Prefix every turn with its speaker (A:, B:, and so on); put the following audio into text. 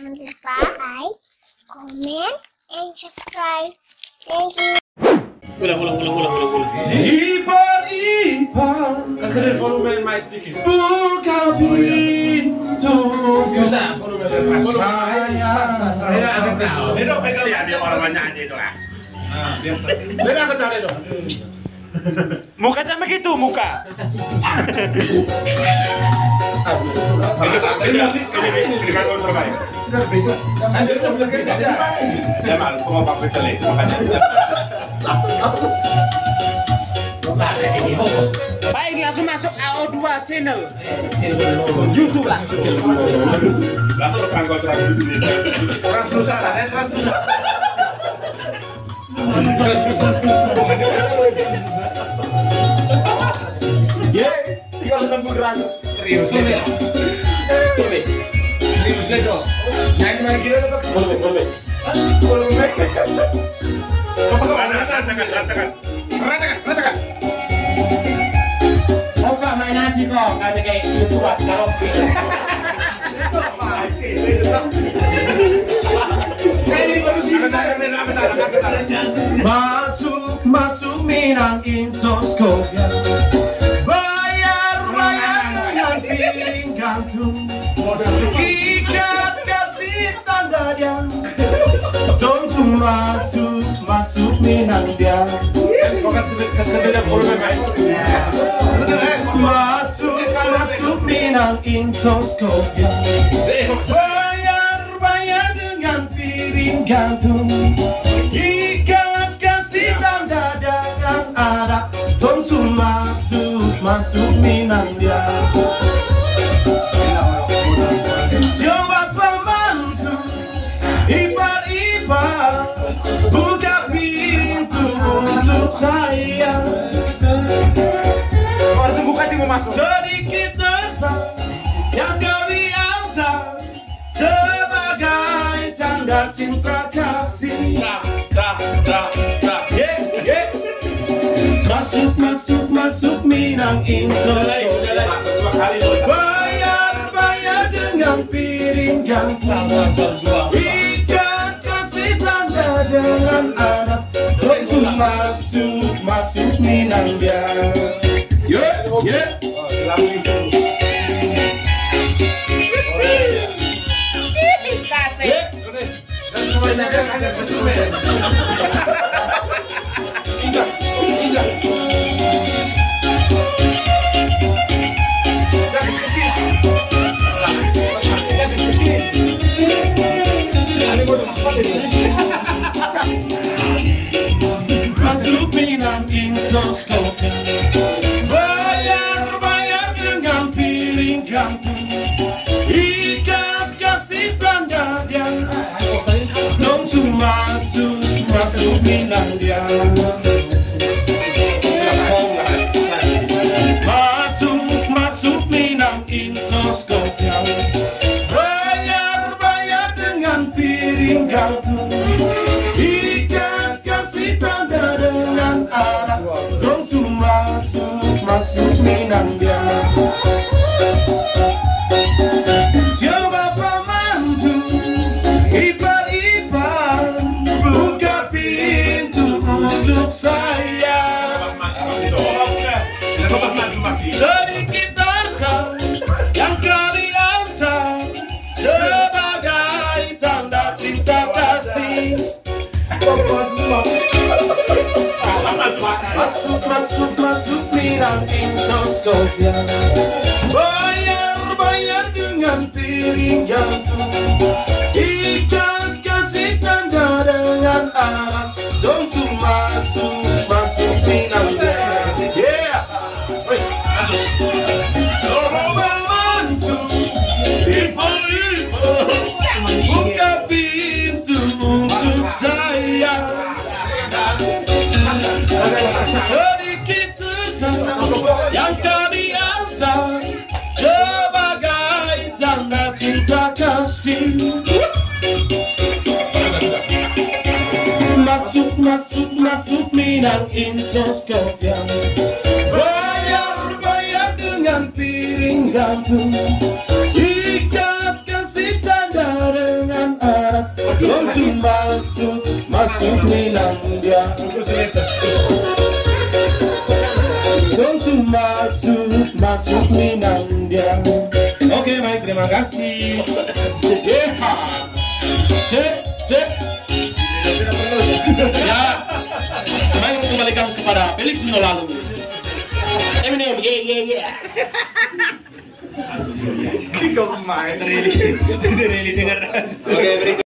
A: Jangan lupa like, comment, and subscribe. Thank you.
B: Ulang, ulang, ulang, ulang, ulang, ulang.
C: Ipar-ipar
B: Kecilin volume mic sedikit.
C: buka pintu
B: Bisa, volume pas.
C: saya.
B: Beda agak jauh.
D: Ini dong pegang ya, dia orang banyak aja itu lah.
C: Nah, biasa.
B: Beda agak jauh dong.
C: Muka sama gitu, muka.
D: Baik.
C: Langsung masuk AO2 channel.
B: YouTube langsung.
D: Terus
B: Trans Nusantara, eh, Trans Nusantara.
C: Ye, 360 derajat.
B: Serius Ratakan,
C: main aja kok, kayak buat karaoke. Masuk, masuk Minang Insoskopia masuk Minang dia
B: Kau kasih kegedean volume mic.
C: Masuk, masuk Minang Insoskopia Bayar, bayar dengan piring gantung Ikat kasih tanda dagang ada Langsung masuk, masuk Minang dia Coba pembantu Ipar-ipar Buka pintu saya
B: langsung buka timu masuk.
C: Sedikit tentang yang kami antar Sebagai tanda cinta kasih. Yeah, yeah. Masuk, masuk, masuk Minang Insol Bayar, bayar dengan piring Ikat kasih tanda dengan Langsung masuk, masuk Minang dia Yeah, yeah Minang Insoskopia Bayar, bayar dengan piring gantung kasih tanda dia Langsung masuk, masuk Minang masuk, masuk Minang dia Coba pemandu Ipar-ipar Buka pintu untuk saya. Sedikit harta yang kalian tahu Sebagai tanda cinta kasih Masuk, masuk, masuk Minang Insoskopia Bayar, bayar dengan piring gantung Ikat yang kami antar Sebagai tanda cinta kasih. Masuk, masuk, masuk Minang Insoskopia Bayar, bayar dengan piring gantung. Ikat kasih tanda dengan masuk, masuk Minandia Don't you masuk, masuk Minandia Oke baik, terima kasih. Yeha Cek, cek Ya. Kembali kembalikan kepada Felix Minolalu Eminem, yeah, yeah, yeah
B: Kau main really, really dengar.
C: Oke, berikut